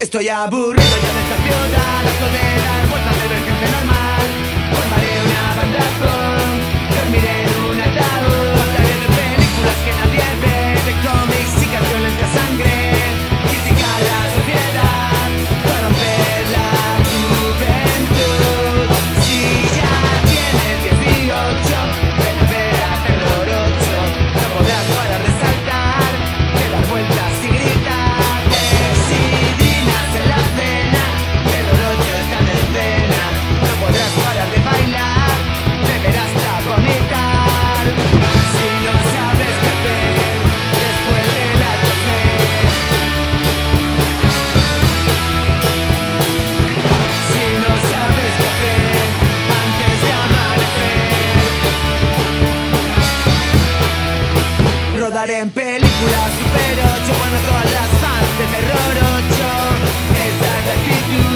Estoy aburrido ya de estar viuda, la soledad, vuelta de ver gente normal. rodar en películas Super 8 Bueno, todas las fans de terror 8 Esa es la actitud.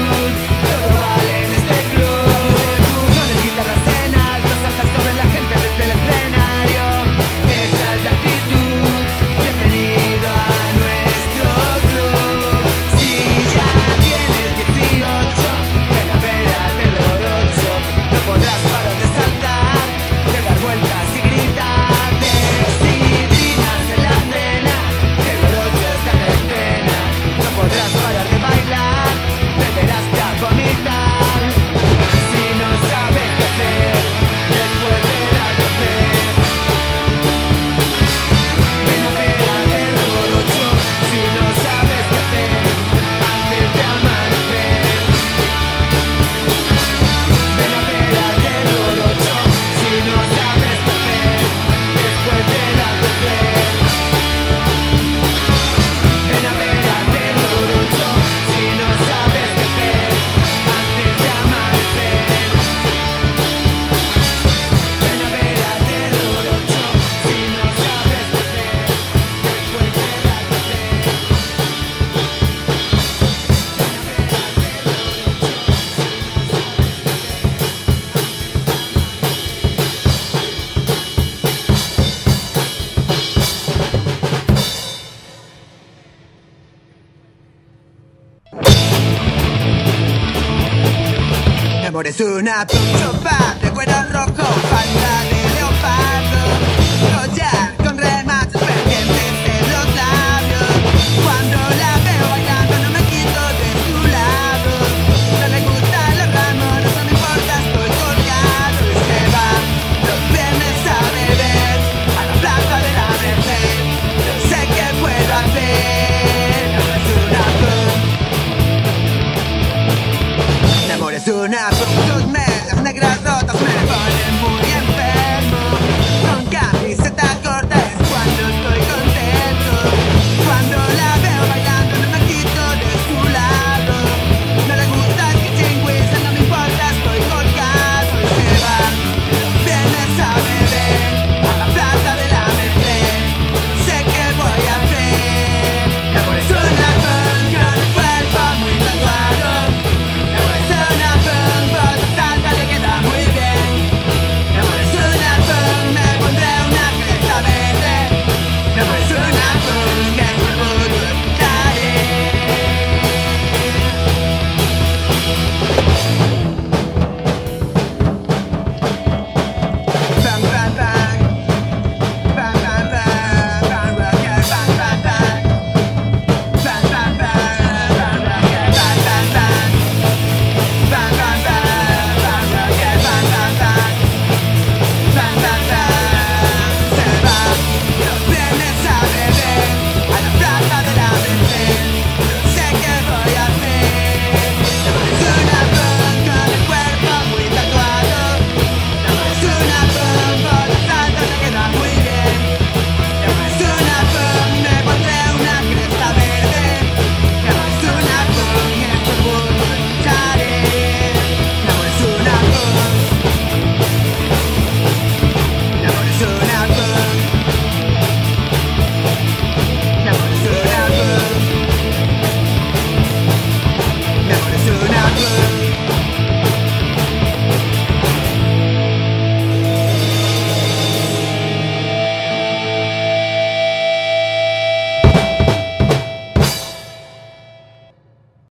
Mi amor es una pop chopa de cuero rojo, falda de leopardo.